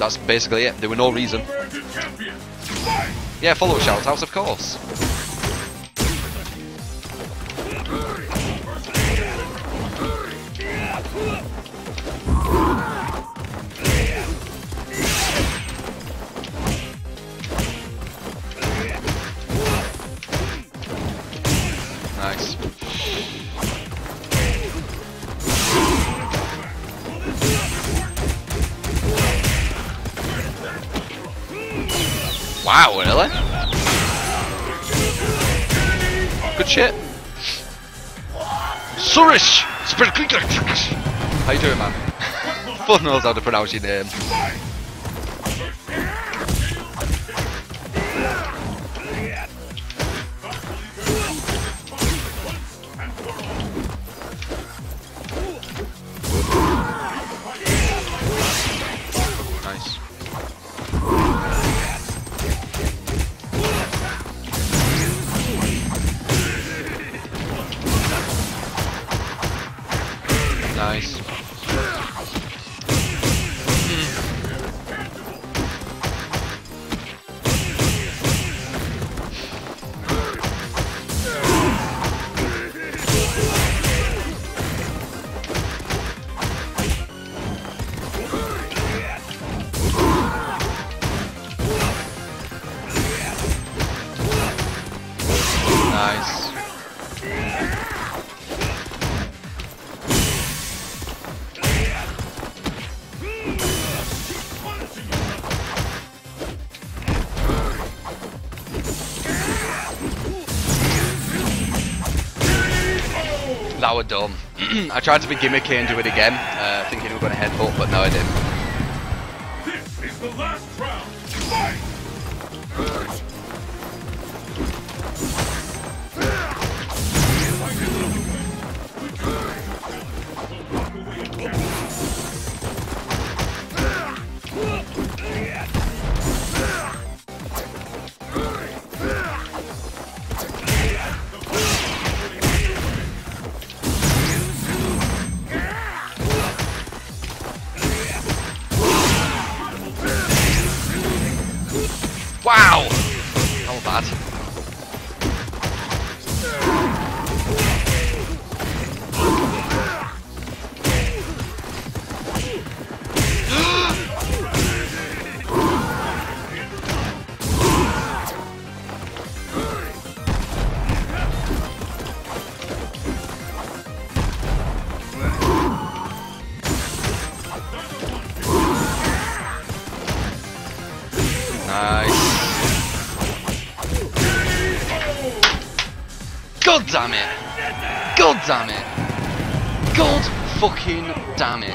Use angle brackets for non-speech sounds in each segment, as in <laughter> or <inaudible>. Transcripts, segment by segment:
that's basically it. There were no reason. Yeah, follow shoutouts, of course. Nice. Wow, really? Good shit. Surish! How you doing, man? <laughs> Fuck knows how to pronounce your name. That were dumb. I tried to be gimmicky and do it again, uh, thinking we were going to headbutt, but no, I didn't. This is the last round. Fight! Wow! Was bad. God damn it! God damn it! God fucking damn it!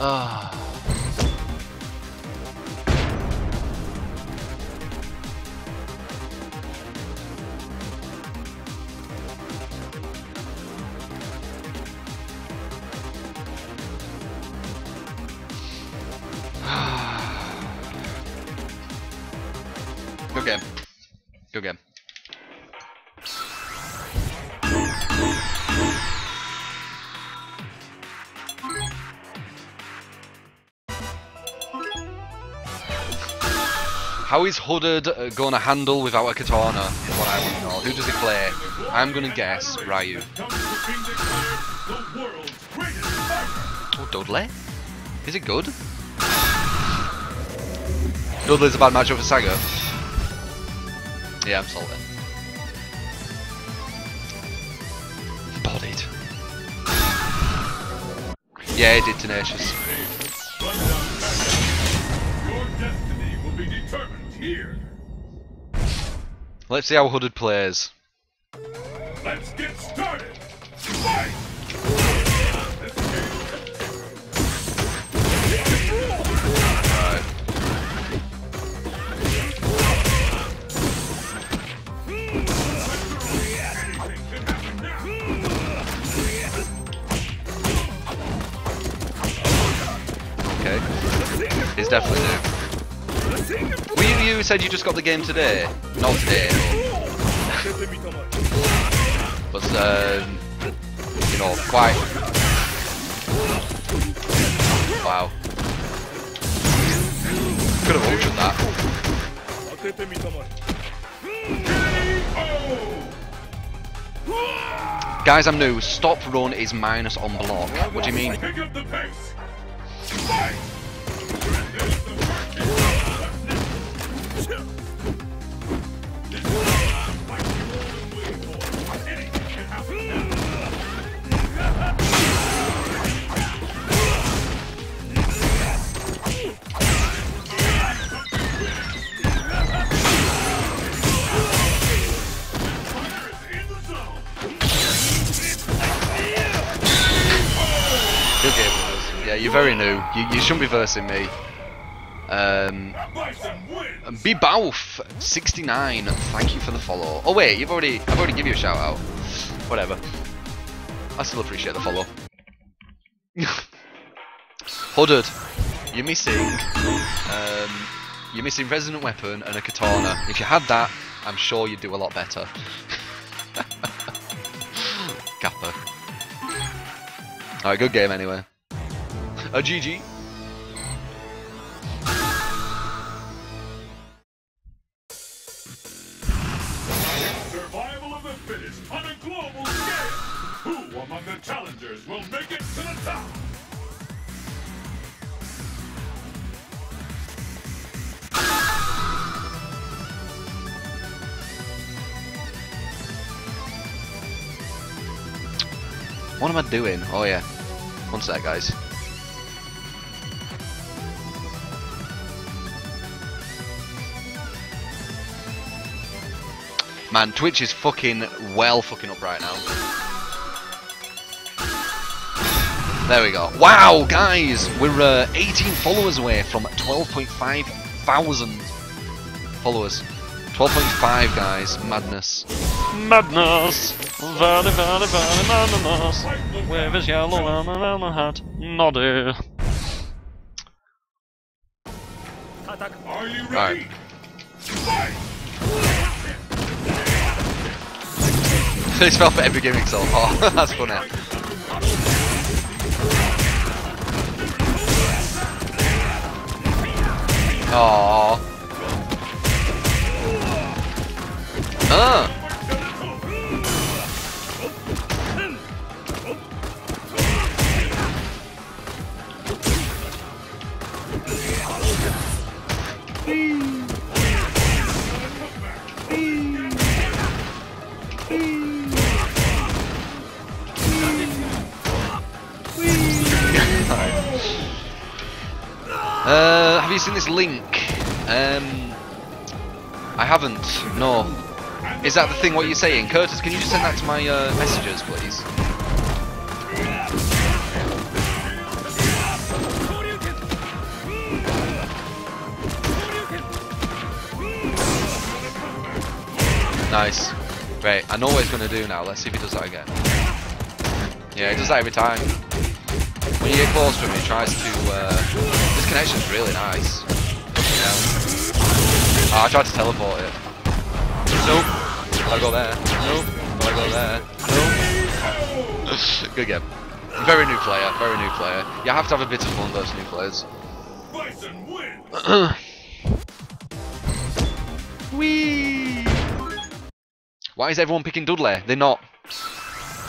Ah. How is Hooded uh, to handle without a katana? Is what I want to know. Who does he play? I'm to guess Ryu. Oh, Dudley? Is it good? Dudley's a bad matchup for Saga. Yeah, I'm salty. Bodied. Yeah, it did tenacious. Let's see how Hooded plays. Let's get started. Fight! Okay. He's definitely new. Were you, you said you just got the game today? Not today. but, um, you know, quite... Wow. Could have ulted that. Guys, I'm new. Stop run is minus on block. What do you mean? You're very new. You, you shouldn't be versing me. Um, Bison wins! Bibauf 69. Thank you for the follow. Oh wait, you've already I've already given you a shout out. Whatever. I still appreciate the follow. <laughs> Hudded, you're missing. Um, you're missing resonant weapon and a katana. If you had that, I'm sure you'd do a lot better. <laughs> Kappa. Alright, good game anyway. A GG. Survival of the fittest on a global scale! Who among the challengers will make it to the top? What am I doing? Oh yeah. One sec, guys. Man, Twitch is fucking well fucking up right now. There we go. Wow, guys, we're uh, 18 followers away from 12.5 thousand followers. 12.5, guys. Madness. Madness. Very, very, very madness. Wave is yellow and around hat. Noddy. Are you ready? Alright. Fight! This felt for every gimmick so far. That's funny. Aww. Ah. Uh, have you seen this link? Um, I haven't. No. Is that the thing? What you're saying, Curtis? Can you just send that to my uh, messages, please? Nice. Great. I know what he's going to do now. Let's see if he does that again. Yeah, he does that every time. When you get close to him, he tries to. Uh, connection's really nice. Yeah. Oh, I tried to teleport it. Nope. Gotta go there. Nope. Gotta go there. Nope. Good game. Very new player. Very new player. You have to have a bit of fun those new players. <coughs> Whee! Why is everyone picking Dudley? They're not.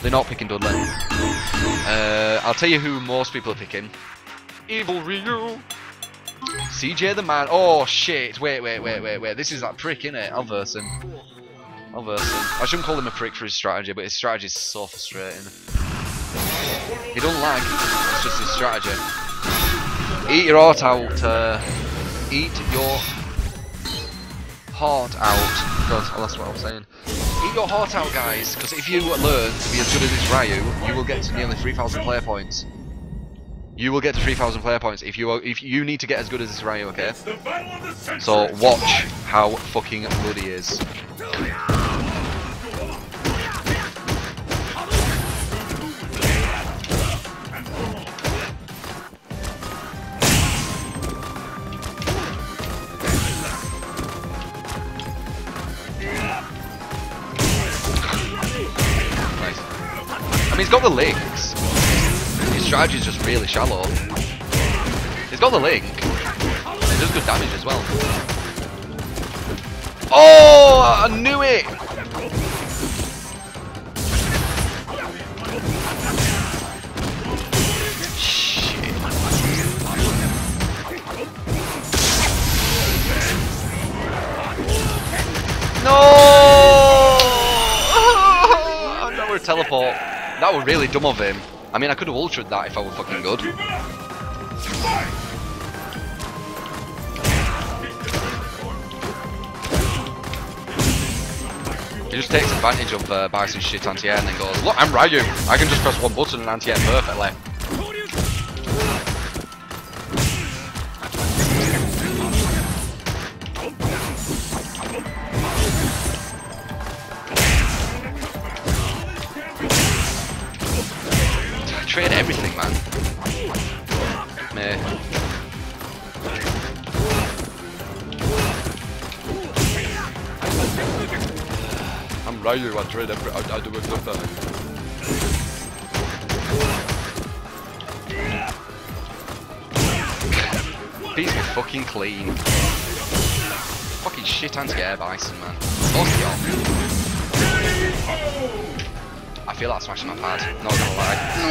They're not picking Dudley. Uh, I'll tell you who most people are picking. Evil Ryu. CJ the man. Oh shit! Wait, wait, wait, wait, wait. This is that prick, innit? I'll verse him. I'll verse him. I shouldn't call him a prick for his strategy, but his strategy is so frustrating. He don't lag. It's just his strategy. Eat your heart out. Uh, eat your heart out. God, that's what I was saying. Eat your heart out, guys, because if you learn to be as good as this Ryu, you will get to nearly 3,000 player points. You will get to 3,000 player points if you if you need to get as good as this Ryu, okay? The battle of the century! So watch how fucking good he is. Nice. I mean, he's got the links. His is just really shallow. He's got the link. It does good damage as well. Oh, I knew it! Shit. No! <laughs> were teleport. That were really dumb of him. I mean, I could have ultraed that if I were fucking good. He just takes advantage of uh, Bison's shit anti-air and then goes, Look, I'm Ryu! I can just press one button and anti-air perfectly. Trade everything, man. Meh. I'm Ryu, I trade every- I, I do everything. Beats me fucking clean. Fucking shit anti-air bison, man. Of y'all. I feel like smashing my pad, not gonna lie.